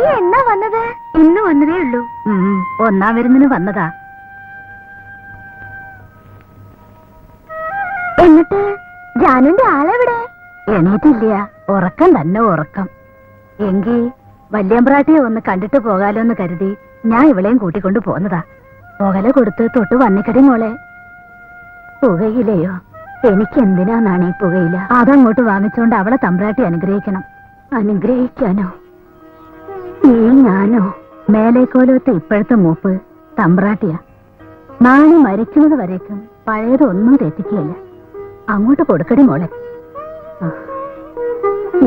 നീ എന്നാ വന്നത്? ഇന്ന് വന്നതേ ഉള്ളൂ. ഒന്നാം വരുന്നതിന് വന്നതാ. എന്നിട്ട് ജാനുന്റെ ആളെവിടെ? എണീറ്റില്ല. ഉറക്കം തന്നെ ഉറക്കം. എങ്കി വല്യമ്പ്രാട്ടിയെ ഒന്ന് കണ്ടിട്ട് പോകാലോ എന്ന് കരുതി ഞാൻ ഇവളെയും കൂട്ടിക്കൊണ്ട് പോന്നതാ. പുകല കൊടുത്ത് തൊട്ട് വന്നിക്കടി മോളെ. പുകയിലയോ എനിക്ക് എന്തിനാന്നാണ് ഈ പുകയില? അതങ്ങോട്ട് വാങ്ങിച്ചോണ്ട് അവളെ തമ്പ്രാട്ടി അനുഗ്രഹിക്കണം. അനുഗ്രഹിക്കാനോ? ഈ ഞാനോ? മേലേക്കോലത്തെ ഇപ്പോഴത്തെ മൂപ്പ് തമ്പ്രാട്ടിയാ. നാളെ മരിക്കുന്നത് വരേക്കും പഴയതൊന്നും തെറ്റിക്കുകയില്ല. അങ്ങോട്ട് കൊടുക്കടി മോളെ.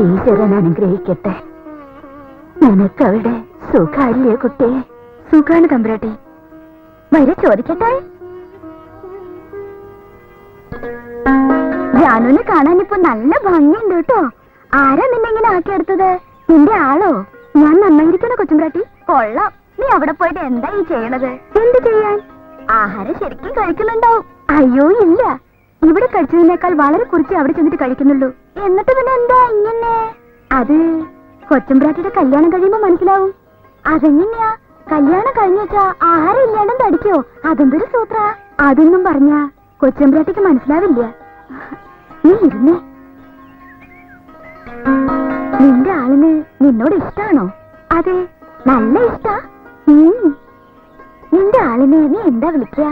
ഈശ്വരൻ അനുഗ്രഹിക്കട്ടെ. നിനക്കവിടെ സുഖാല്ലേ കുട്ടി? സുഖാണ് തമ്പ്രാട്ടി. വരെ ചോദിക്കട്ടെ? ജാനുവിനെ കാണാൻ നല്ല ഭംഗിയുണ്ട് കേട്ടോ. ആരാ നിന്നെ ഇങ്ങനെ ആക്കിയെടുത്തത്? നിന്റെ ആളോ? ഞാൻ നന്നായിരിക്കണോ കൊച്ചുംപ്രാട്ടി കൊള്ളാം. നീ അവിടെ പോയിട്ട് എന്താ ഈ ചെയ്യണത്? എന്ത് ചെയ്യാൻ? ആഹാരം ശരിക്കും കഴിക്കുന്നുണ്ടാവും. അയ്യോ ഇല്ല. ഇവിടെ കഴിച്ചതിനേക്കാൾ വളരെ കുറിച്ച് അവിടെ ചെന്നിട്ട് കഴിക്കുന്നുള്ളൂ. എന്നിട്ട് പിന്നെ എന്താ ഇങ്ങനെ? അത് കൊച്ചുംപ്രാട്ടിയുടെ കല്യാണം കഴിയുമ്പോ മനസ്സിലാവും. അതെങ്ങനെയാ? കല്യാണം കഴിഞ്ഞു ആഹാരം ഇല്ലാണ്ടും തടിക്കോ? അതെന്തൊരു സൂത്ര? അതൊന്നും പറഞ്ഞ കൊച്ചുംപ്രാട്ടിക്ക് മനസ്സിലാവില്ല. നീ ഇരുന്നേ. നിന്റെ ആളിന് നിന്നോട് ഇഷ്ടാണോ? അതെ നല്ല ഇഷ്ടാ. നിന്റെ ആളിനെ നീ എന്താ വിളിക്കുക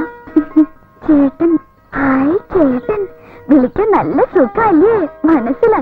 ചേട്ടൻ. ഹായ് ചേട്ടൻ. വിളിക്കാൻ നല്ല സുഖല്ലേ മനസ്സിൽ